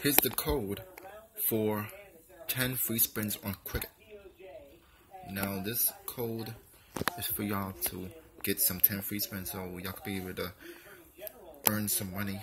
Here's the code for 10 free spins on Qriket. Now this code is for y'all to get some 10 free spins so y'all could be able to earn some money.